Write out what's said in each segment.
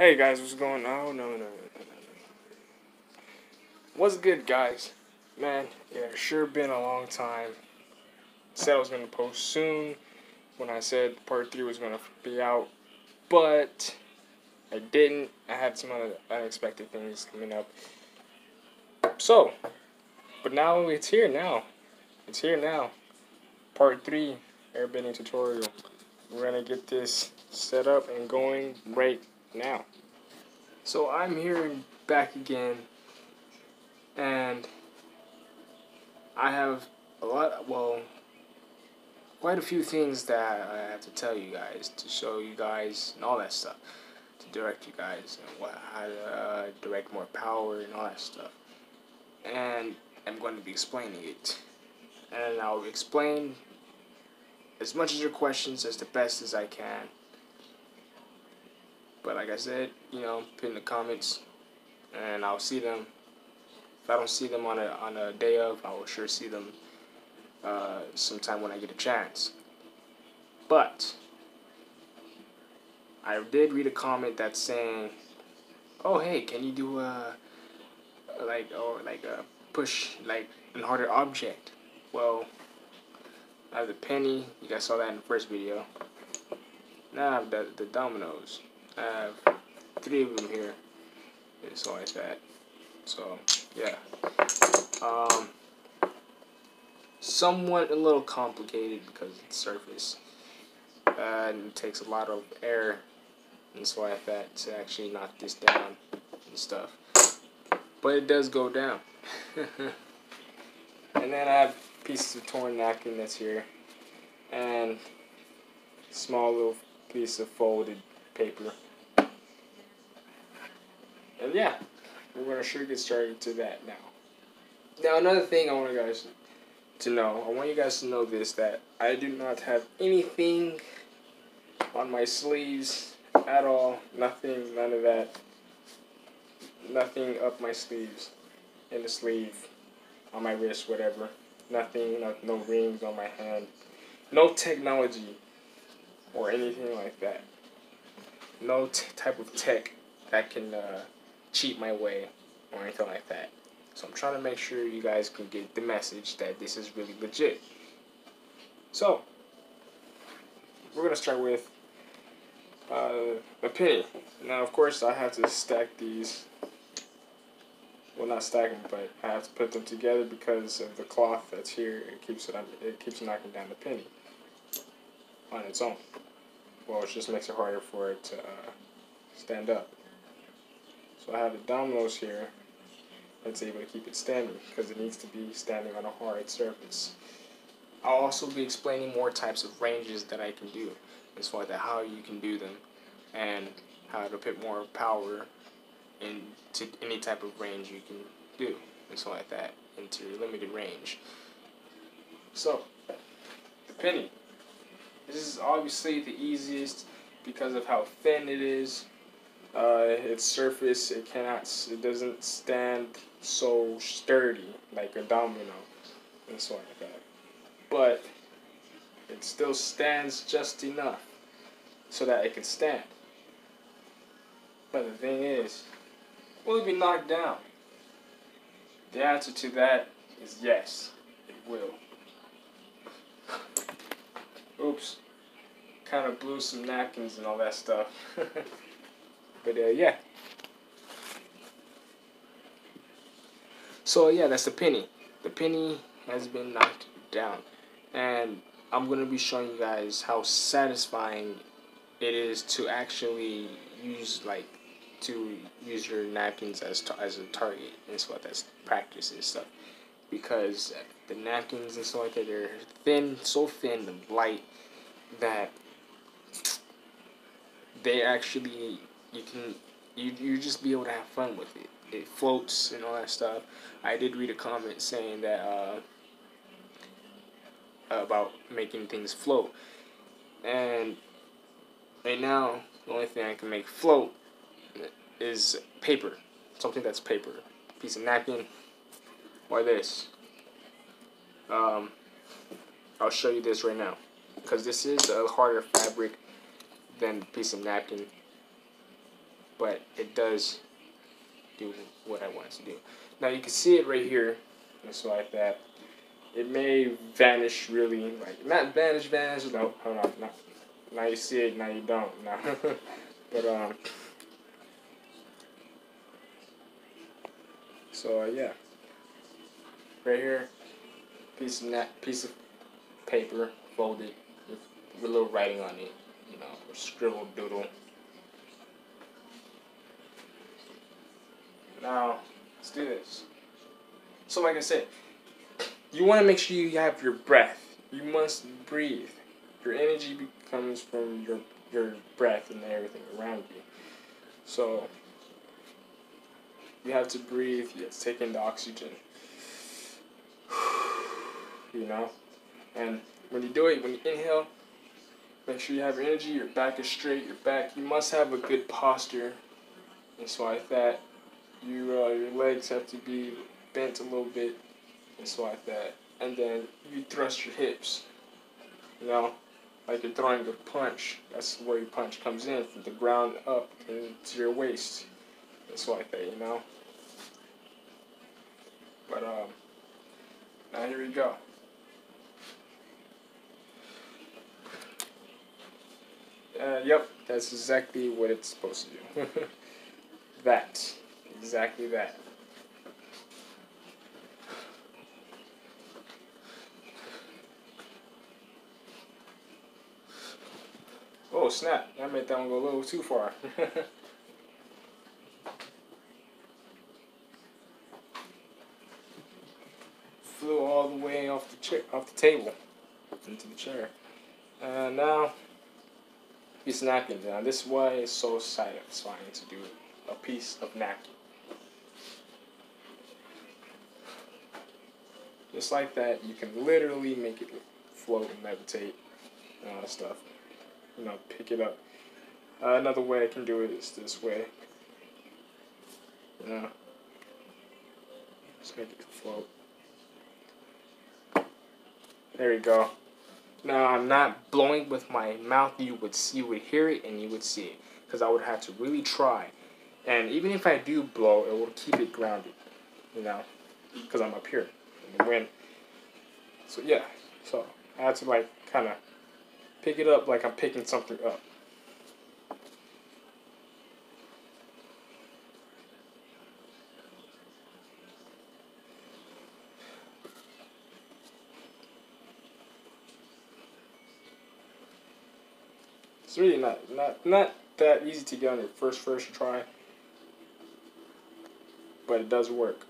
Hey guys, what's going on? Oh, no, no, no, no, no. What's good, guys? Man, yeah, sure been a long time. Said I was gonna post soon when I said part three was gonna be out, but I didn't. I had some other unexpected things coming up. So, but now it's here now. It's here now. Part three airbending tutorial. We're gonna get this set up and going right now. So I'm here back again, and I have a lot, well, quite a few things that I have to tell you guys, to show you guys, and all that stuff, to direct you guys, and what, how to uh, direct more power and all that stuff. And I'm going to be explaining it. And I'll explain as much of your questions as the best as I can. But like I said, you know, put in the comments, and I'll see them. If I don't see them on a on a day of, I will sure see them uh, sometime when I get a chance. But I did read a comment that's saying, "Oh hey, can you do a like or like a push like an harder object?" Well, I have the penny. You guys saw that in the first video. Now I have the, the dominoes. I have three of them here. It's like that. So, yeah. Um, somewhat a little complicated because it's surface. Uh, and it takes a lot of air and so like that to actually knock this down and stuff. But it does go down. and then I have pieces of torn napkin that's here. And small little piece of folded paper. And yeah, we're gonna sure get started to that now. Now another thing I want you guys to know, I want you guys to know this that I do not have anything on my sleeves at all. Nothing, none of that. Nothing up my sleeves, in the sleeve, on my wrist, whatever. Nothing, no, no rings on my hand. No technology or anything like that. No type of tech that can uh, cheat my way or anything like that. So I'm trying to make sure you guys can get the message that this is really legit. So, we're going to start with uh, a penny. Now, of course, I have to stack these. Well, not stack them, but I have to put them together because of the cloth that's here. It keeps it. It keeps knocking down the penny on its own. Well, it just makes it harder for it to uh, stand up. I have the dominoes here that's able to keep it standing because it needs to be standing on a hard surface. I'll also be explaining more types of ranges that I can do as far as how you can do them and how to put more power into any type of range you can do and so like that into limited range. So, the penny. This is obviously the easiest because of how thin it is. Uh, its surface, it cannot, it doesn't stand so sturdy like a domino and so like that. But it still stands just enough so that it can stand. But the thing is, will it be knocked down? The answer to that is yes, it will. Oops. Kind of blew some napkins and all that stuff. but uh, yeah. So yeah, that's the penny. The penny has been knocked down. And I'm to be showing you guys how satisfying it is to actually use like to use your napkins as as a target and stuff that's practice and stuff because the napkins and stuff like that they're thin so thin and light that they actually you can you you just be able to have fun with it it floats and all that stuff I did read a comment saying that uh, about making things float and right now the only thing I can make float is paper. Something that's paper. Piece of napkin. Or this. Um, I'll show you this right now. Because this is a harder fabric than a piece of napkin. But it does do what I want it to do. Now you can see it right here, just like that. It may vanish really, like not vanish, vanish. No, hold on, not. Now you see it, now you don't. Now, but um. So uh, yeah, right here, piece of net, piece of paper folded with, with a little writing on it, you know, or scribbled doodle. Now, let's do this. So, like I said, you want to make sure you have your breath. You must breathe. Your energy comes from your your breath and everything around you. So, you have to breathe. You have to take in the oxygen. You know, and when you do it, when you inhale, make sure you have your energy. Your back is straight. Your back. You must have a good posture. And so like that, you uh, your legs have to be bent a little bit, and so like that. And then you thrust your hips. You know, like you're throwing a punch. That's where your punch comes in from the ground up into your waist. It's like that, you know. But um, now here we go. Uh, yep, that's exactly what it's supposed to do. that. Exactly that. Oh snap, that made that one go a little too far. Flew all the way off the chair, off the table into the chair. And now he's napkin. Now this is why it's so satisfying to do a piece of napkin. Just like that, you can literally make it float and levitate stuff. You know, pick it up. Uh, another way I can do it is this way. You know, just make it float. There you go. Now I'm not blowing with my mouth. You would see, you would hear it, and you would see it, because I would have to really try. And even if I do blow, it will keep it grounded. You know, because I'm up here in the wind. So yeah, so I had to like kind of pick it up like I'm picking something up. It's really not not not that easy to get on your first first try, but it does work.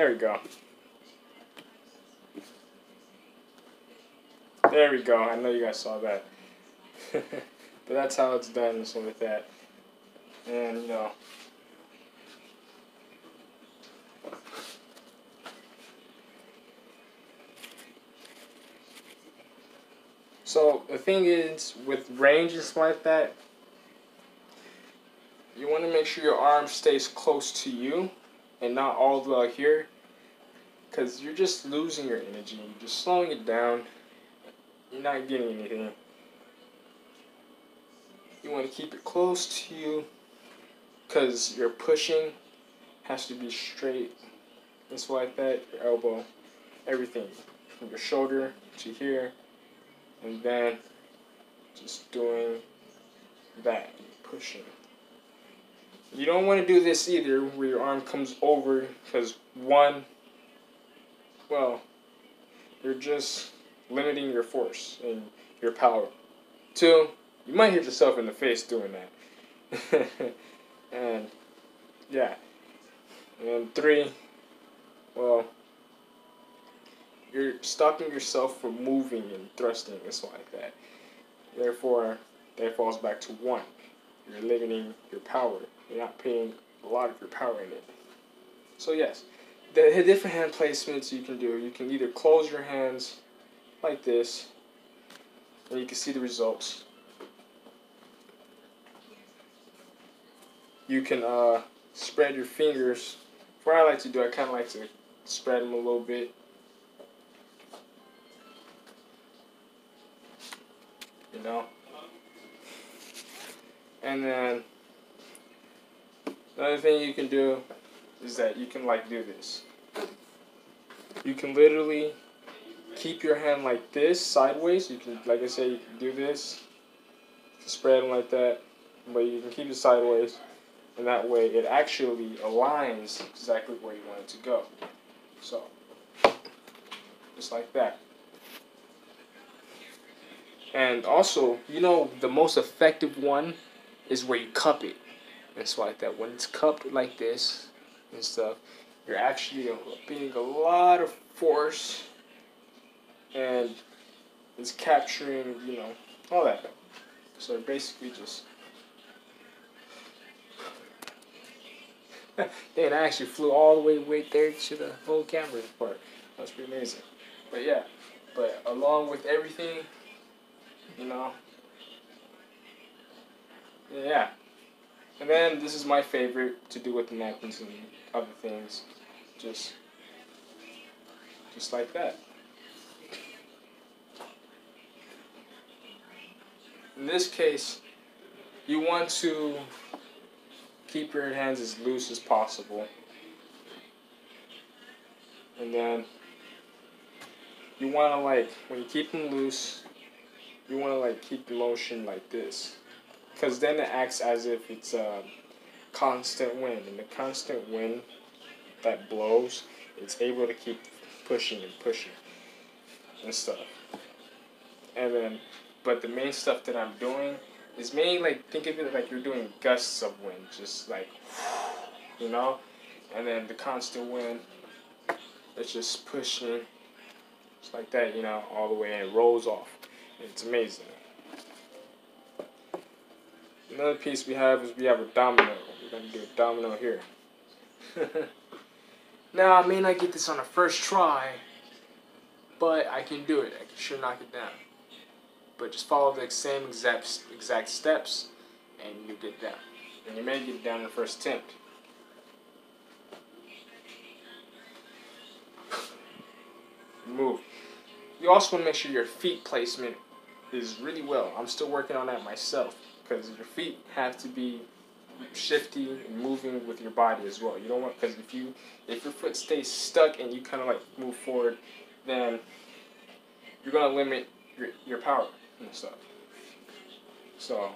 There we go. There we go. I know you guys saw that. but that's how it's done, so with that. And, you know. So, the thing is, with ranges like that, you want to make sure your arm stays close to you and not all the way here. Because you're just losing your energy. You're just slowing it down. You're not getting anything. You want to keep it close to you because your pushing has to be straight. Just like that, your elbow, everything. From your shoulder to here. And then just doing that, pushing. You don't want to do this either where your arm comes over because one, well, you're just limiting your force and your power. Two, you might hit yourself in the face doing that. and yeah. And three, well, you're stopping yourself from moving and thrusting and stuff like that. Therefore, that falls back to one. You're limiting your power. You're not putting a lot of your power in it. So yes, the different hand placements you can do. You can either close your hands like this, and you can see the results. You can uh, spread your fingers. What I like to do, I kind of like to spread them a little bit. You know? And then another thing you can do is that you can like do this. You can literally keep your hand like this sideways. You can, like I said, you can do this, spread them like that, but you can keep it sideways, and that way it actually aligns exactly where you want it to go. So, just like that. And also, you know, the most effective one is where you cup it. It's like that. When it's cupped like this and stuff, you're actually being a lot of force and it's capturing, you know, all that. So basically just then I actually flew all the way right there to the whole camera part. That's pretty amazing. But yeah, but along with everything, you know, yeah. And then this is my favorite to do with the napkins and other things. Just just like that. In this case, you want to keep your hands as loose as possible. And then you want to like, when you keep them loose, you want to like keep the motion like this. Because then it acts as if it's a constant wind. And the constant wind that blows, it's able to keep pushing and pushing and stuff. And then, but the main stuff that I'm doing is mainly like, think of it like you're doing gusts of wind, just like, you know? And then the constant wind, it's just pushing, just like that, you know, all the way and rolls off. It's amazing. Another piece we have is we have a domino. We're going to do a domino here. now, I may not get this on the first try, but I can do it. I can sure knock it down. But just follow the same exact, exact steps, and you get down. And you may get it down in the first attempt. Move. You also want to make sure your feet placement is really well. I'm still working on that myself because your feet have to be shifty and moving with your body as well. You don't want because if you if your foot stays stuck and you kind of like move forward, then you're gonna limit your your power and stuff. So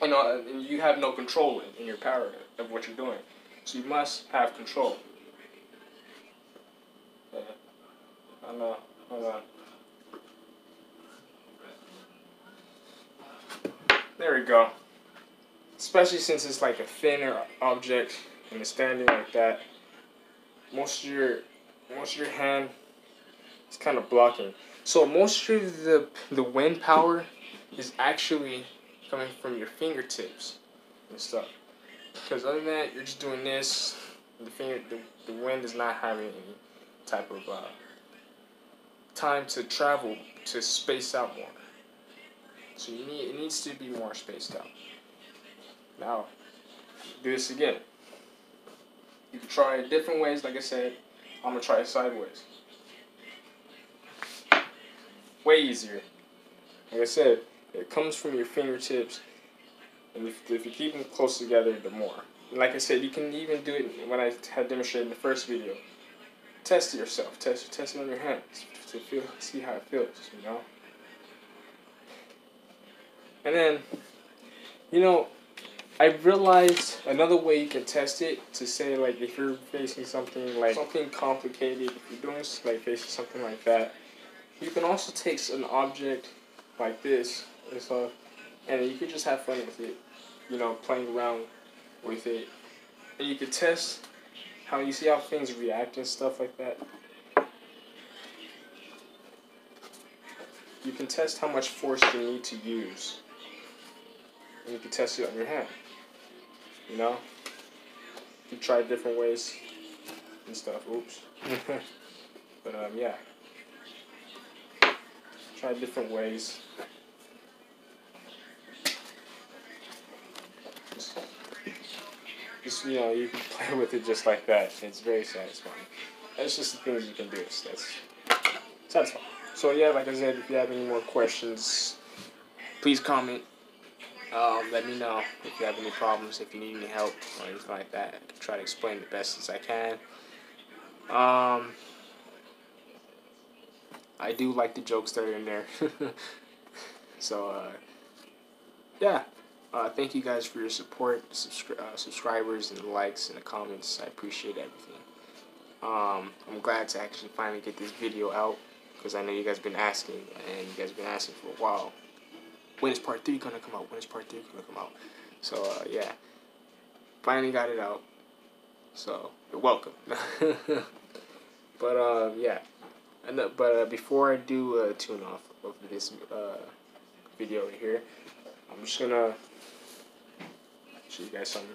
you uh, know and you have no control in, in your power of what you're doing. So you must have control. Yeah. I know. Hold on. There we go. Especially since it's like a thinner object and it's standing like that. Most of your most of your hand is kind of blocking. So most of the the wind power is actually coming from your fingertips and stuff. Because other than that, you're just doing this. The finger, the, the wind is not having any type of uh, time to travel to space out more. So you need it needs to be more spaced out. Now, do this again. You can try it different ways. Like I said, I'm gonna try it sideways. Way easier. Like I said, it comes from your fingertips, and if, if you keep them close together, the more. And like I said, you can even do it when I had demonstrated in the first video. Test it yourself. Test test it on your hands to feel see how it feels. You know. And then, you know, I realized another way you can test it to say like if you're facing something like something complicated, if you're doing like facing something like that, you can also take an object like this and stuff, and you could just have fun with it, you know, playing around with it, and you can test how you see how things react and stuff like that. You can test how much force you need to use and you can test it on your hand. You know? You try different ways and stuff. Oops. but um, yeah. Try different ways. Just, just you know, you can play with it just like that. It's very satisfying. That's just the things you can do. So that's satisfying. So yeah, like I said, if you have any more questions, please comment. Um, let me know if you have any problems, if you need any help or anything like that. I try to explain the best as I can. Um, I do like the jokes that are in there. so, uh, yeah. Uh, thank you guys for your support, subscri- uh, subscribers, and the likes and the comments. I appreciate everything. Um, I'm glad to actually finally get this video out because I know you guys been asking, and you guys been asking for a while. When is part three gonna come out? When is part three gonna come out? So uh, yeah, finally got it out. So you're welcome. but uh, yeah, and uh, but uh, before I do uh, tune off of this uh, video here, I'm just gonna show you guys something,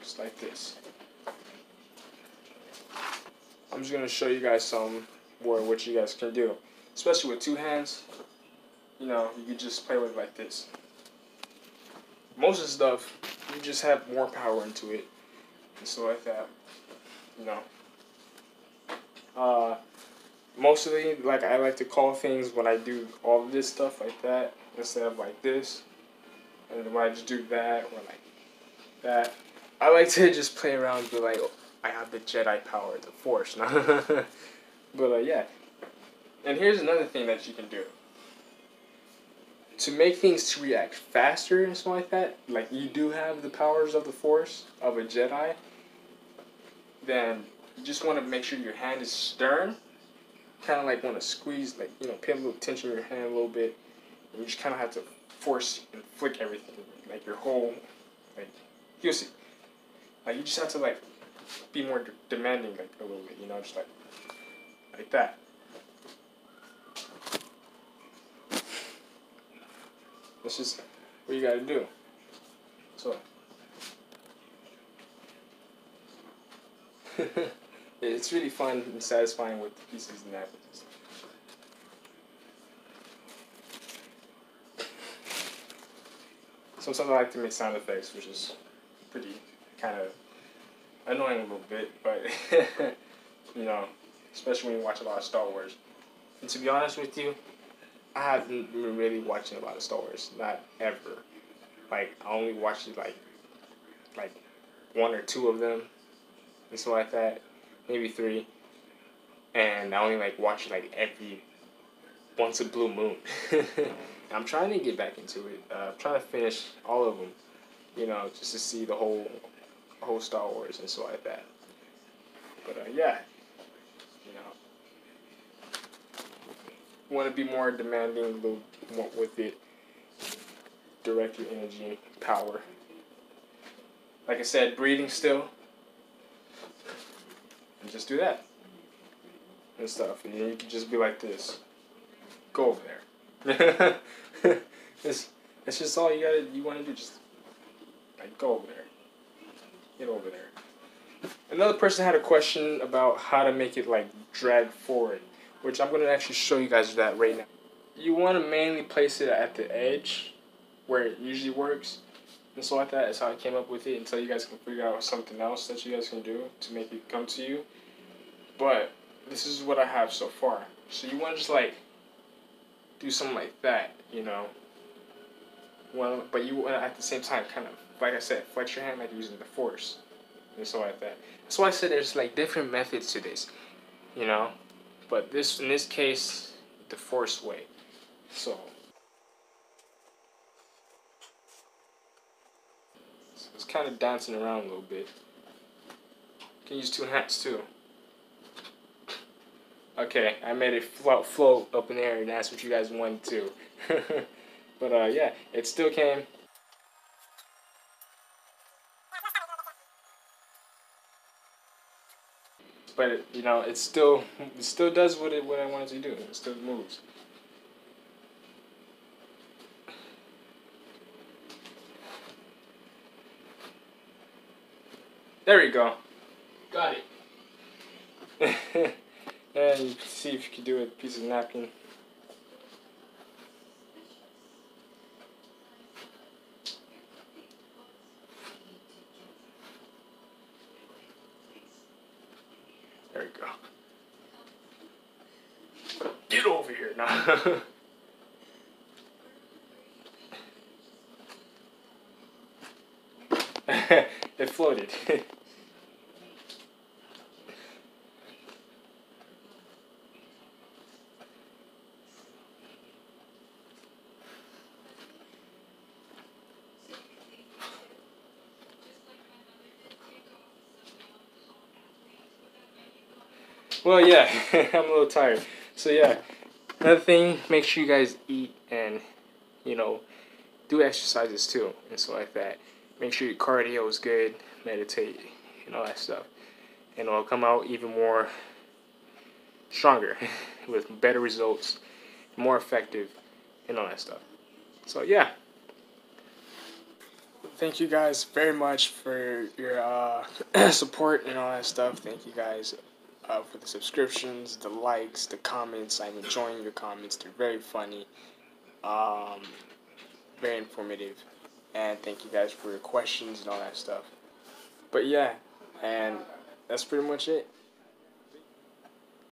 just like this. I'm just gonna show you guys some more what you guys can do, especially with two hands. You know, you can just play with like this. Most of the stuff, you just have more power into it, and so like that. You know. Uh, mostly, like I like to call things when I do all of this stuff like that instead of like this, and when I just do that or like that. I like to just play around be like, oh, I have the Jedi power, the Force. but uh, yeah. And here's another thing that you can do. To make things to react faster and stuff like that, like you do have the powers of the Force of a Jedi, then you just want to make sure your hand is stern. Kind of like want to squeeze, like, you know, put a little tension in your hand a little bit. You just kind of have to force and flick everything. Like your whole, like, you'll see. Like you just have to like be more de- demanding, like a little bit, you know, just like like that. That's just what you got to do. So. it's really fun and satisfying with the pieces and napkins. Sometimes I like to make sound effects, which is pretty kind of annoying a little bit, but you know, especially when you watch a lot of Star Wars. And to be honest with you, I haven't been really watching a lot of Star Wars, not ever. Like I only watched like like one or two of them, and stuff like that, maybe three. And I only like watch like every once a blue moon. I'm trying to get back into it. Uh, I'm trying to finish all of them, you know, just to see the whole whole Star Wars and so like that. But uh, yeah, you know, want to be more demanding, with it. Direct your energy, power. Like I said, breathing still, and just do that and stuff. And you can just be like this. Go over there. it's it's just all you gotta you want to do. Just like go over there. Get over there. Another person had a question about how to make it like drag forward, which I'm gonna actually show you guys that right now. You want to mainly place it at the edge, where it usually works, and so like that is how I came up with it. Until you guys can figure out something else that you guys can do to make it come to you. But this is what I have so far. So you want to just like do something like that, you know. Well, but you want to at the same time kind of like I said, flex your hand like using the force and so like that. That's why I said there's like different methods to this, you know. But this in this case, the force way. So. it's kind of dancing around a little bit. You can use two hands too. Okay, I made it float, float up in the air, and that's what you guys wanted to. but uh, yeah, it still came. But it, you know, it still it still does what it what I wanted to do. It still moves. There you go. Got it. and you see if you can do it with a piece of napkin. There you go. Get over here now. it floated. well, yeah, I'm a little tired. So, yeah, another thing, make sure you guys eat and, you know, do exercises too and stuff like that. Make sure your cardio is good, meditate, and all that stuff. And it'll come out even more stronger with better results, more effective, and all that stuff. So, yeah. Thank you guys very much for your uh, support and all that stuff. Thank you guys uh, for the subscriptions, the likes, the comments. I'm enjoying your comments. They're very funny, um, very informative, and thank you guys for your questions and all that stuff. But yeah, and that's pretty much it.